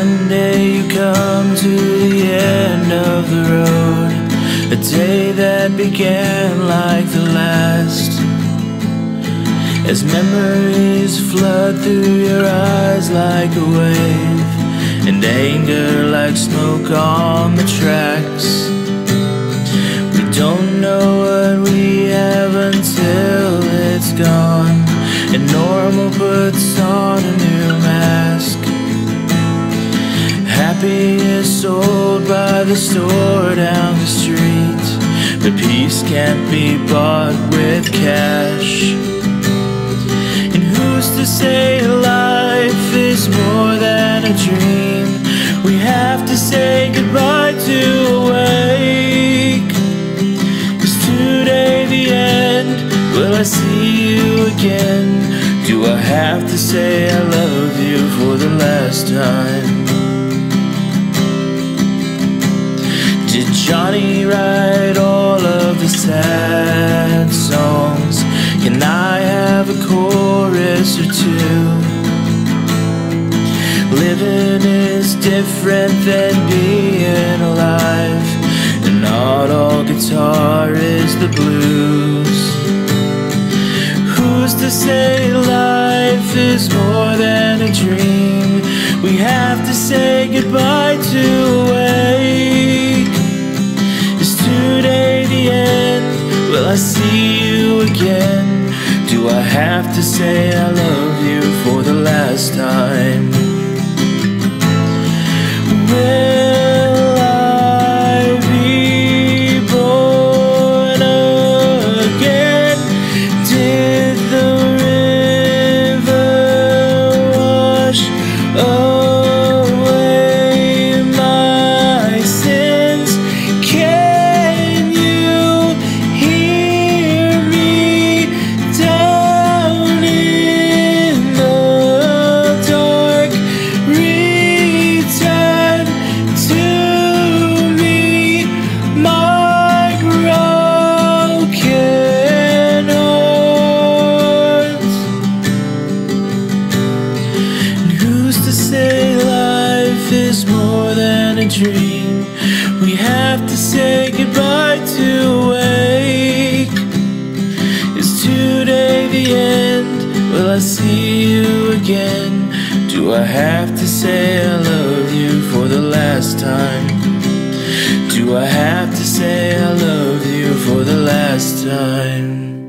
One day you come to the end of the road, a day that began like the last. As memories flood through your eyes like a wave, and anger like smoke on the tracks. We don't know what we have until it's gone, and normal puts on a new mask. Happiness sold by the store down the street But peace can't be bought with cash And who's to say life is more than a dream We have to say goodbye to awake Is today the end? Will I see you again? Do I have to say I love you for the last time? Chorus or two? Living is different than being alive And not all guitar is the blues Who's to say life is more than a dream? We have to say goodbye to awake Is today the end? Will I see you again? Do I have to say I love you for the last time? Is more than a dream? We have to say goodbye to wake. Is today the end? Will I see you again? Do I have to say I love you for the last time? Do I have to say I love you for the last time?